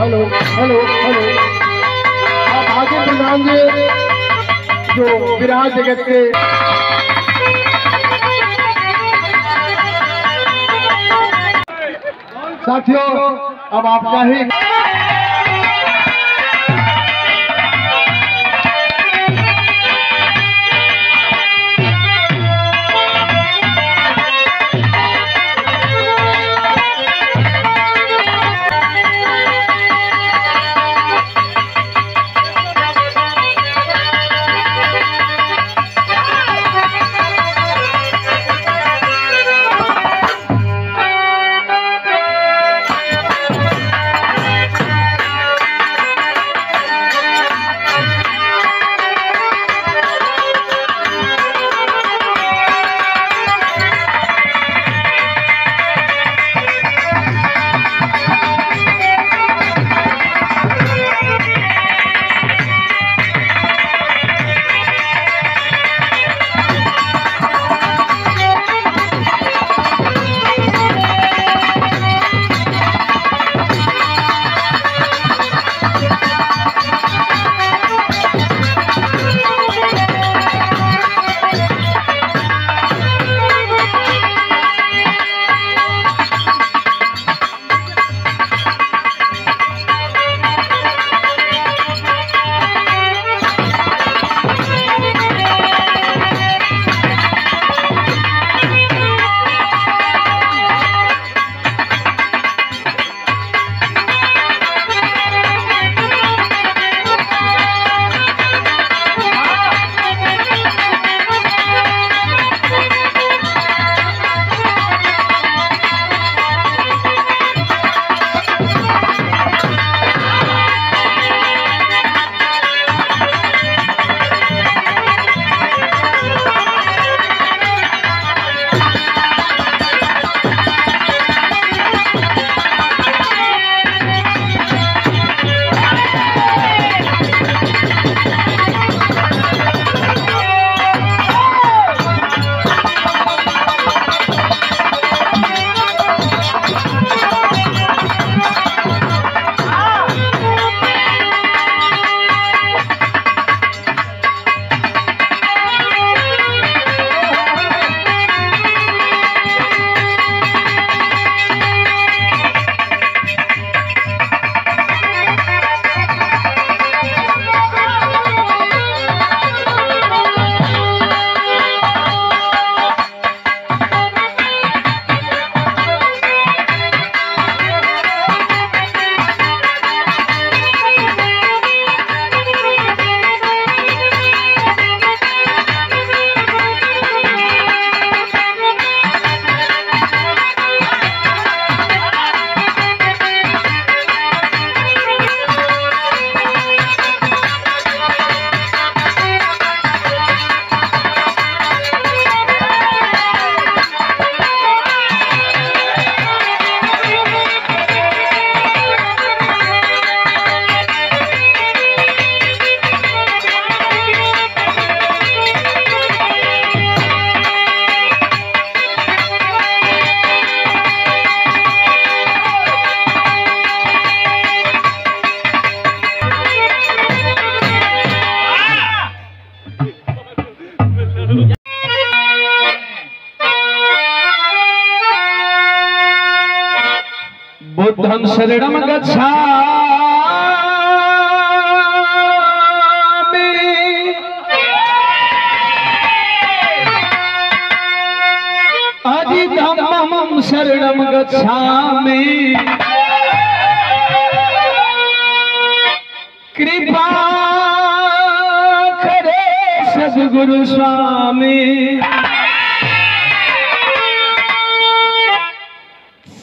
Hello hello hello. آپ آگے پردھان جی جو برا جگت کے ساتھیوں، اب آپ کا ہی شر گزم شرڈ گرے سر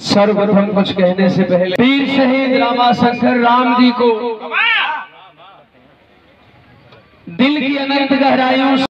سروتم کچھ کہنے سے پہلے پیر شہید راما شنکر رام جی کو دل کی انت گہرائیوں